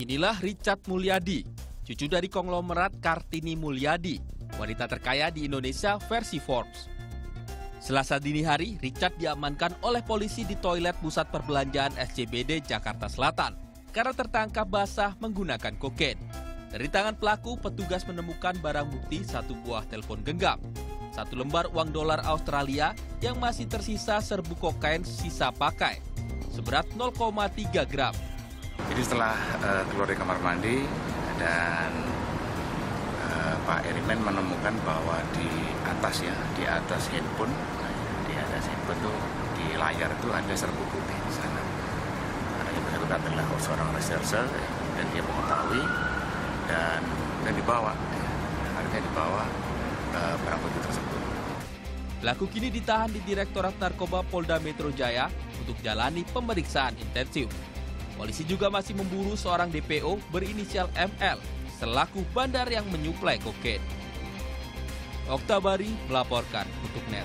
Inilah Richard Mulyadi, cucu dari konglomerat Kartini Mulyadi, wanita terkaya di Indonesia versi Forbes. Selasa dini hari, Richard diamankan oleh polisi di toilet pusat perbelanjaan SCBD Jakarta Selatan karena tertangkap basah menggunakan kokain. Dari tangan pelaku, petugas menemukan barang bukti satu buah telepon genggam, satu lembar uang dolar Australia yang masih tersisa serbu kokain sisa pakai, seberat 0,3 gram. Jadi setelah uh, keluar dari kamar mandi dan uh, Pak Erimen menemukan bahwa di atas ya, di atas handphone, di atas handphone tuh di layar itu ada serbu putih di sana. Karena yang adalah seorang reserse dan dia mengetahui dan dan dibawa, ya, akhirnya dibawa uh, barang bukti tersebut. Pelaku kini ditahan di Direktorat Narkoba Polda Metro Jaya untuk jalani pemeriksaan intensif. Polisi juga masih memburu seorang DPO berinisial ML selaku bandar yang menyuplai kokain. Oktabari melaporkan untuk NET.